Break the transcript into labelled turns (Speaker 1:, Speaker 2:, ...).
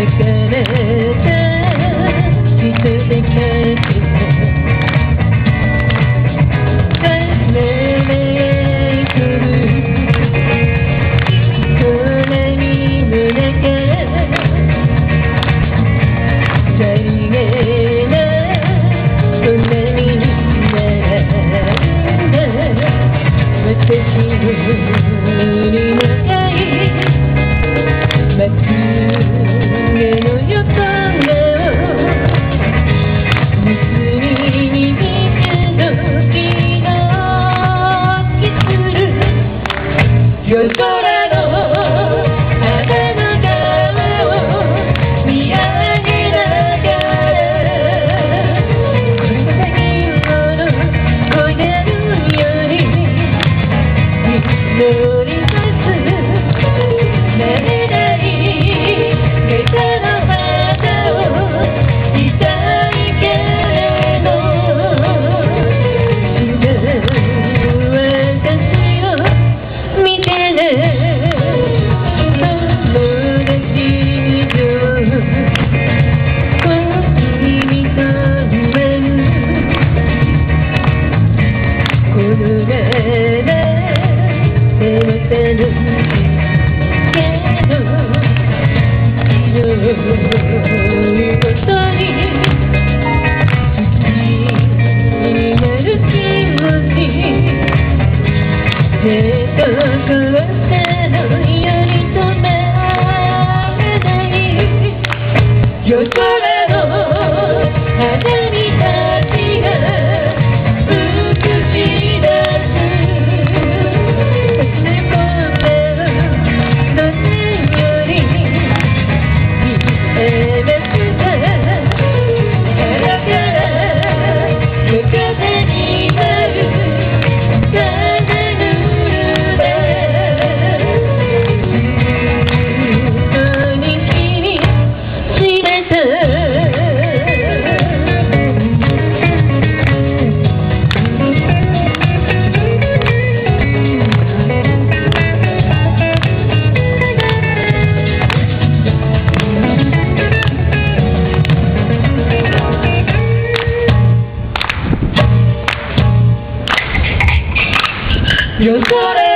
Speaker 1: में कहने good. Thank you. You're good.